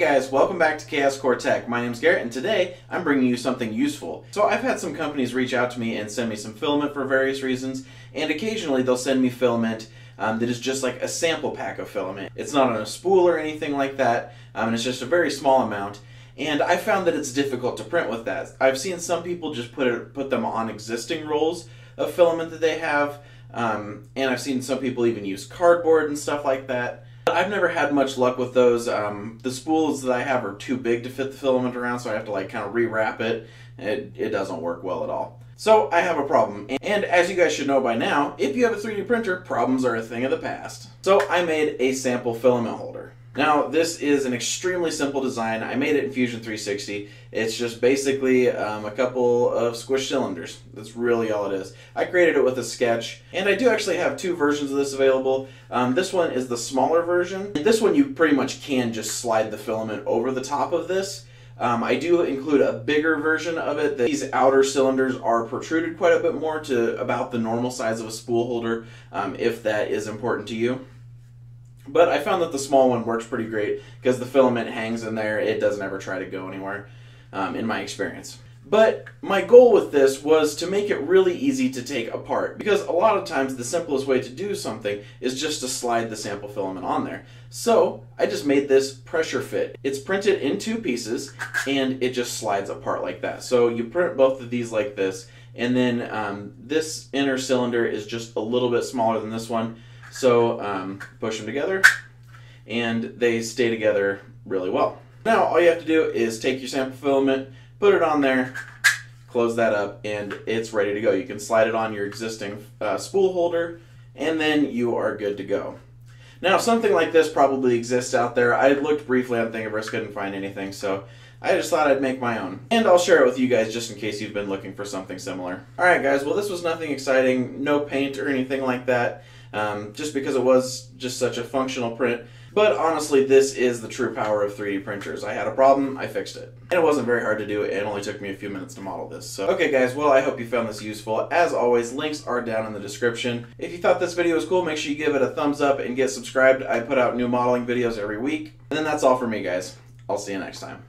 guys, welcome back to Chaos Core Tech. My name's Garrett and today I'm bringing you something useful. So I've had some companies reach out to me and send me some filament for various reasons and occasionally they'll send me filament um, that is just like a sample pack of filament. It's not on a spool or anything like that um, and it's just a very small amount and I found that it's difficult to print with that. I've seen some people just put it, put them on existing rolls of filament that they have um, and I've seen some people even use cardboard and stuff like that. I've never had much luck with those. Um, the spools that I have are too big to fit the filament around, so I have to like kind of rewrap it. It, it doesn't work well at all. So I have a problem. And as you guys should know by now, if you have a 3D printer, problems are a thing of the past. So I made a sample filament holder. Now, this is an extremely simple design. I made it in Fusion 360. It's just basically um, a couple of squish cylinders. That's really all it is. I created it with a sketch, and I do actually have two versions of this available. Um, this one is the smaller version. This one you pretty much can just slide the filament over the top of this. Um, I do include a bigger version of it. These outer cylinders are protruded quite a bit more to about the normal size of a spool holder, um, if that is important to you. But I found that the small one works pretty great because the filament hangs in there. It doesn't ever try to go anywhere, um, in my experience. But my goal with this was to make it really easy to take apart because a lot of times the simplest way to do something is just to slide the sample filament on there. So I just made this pressure fit. It's printed in two pieces and it just slides apart like that. So you print both of these like this and then um, this inner cylinder is just a little bit smaller than this one so um, push them together and they stay together really well. Now all you have to do is take your sample filament, put it on there, close that up, and it's ready to go. You can slide it on your existing uh, spool holder and then you are good to go. Now something like this probably exists out there. I looked briefly on Thingiverse, couldn't find anything, so I just thought I'd make my own. And I'll share it with you guys just in case you've been looking for something similar. Alright guys, well this was nothing exciting, no paint or anything like that um, just because it was just such a functional print. But honestly, this is the true power of 3D printers. I had a problem, I fixed it. And it wasn't very hard to do, it only took me a few minutes to model this. So, okay guys, well I hope you found this useful. As always, links are down in the description. If you thought this video was cool, make sure you give it a thumbs up and get subscribed. I put out new modeling videos every week. And then that's all for me guys. I'll see you next time.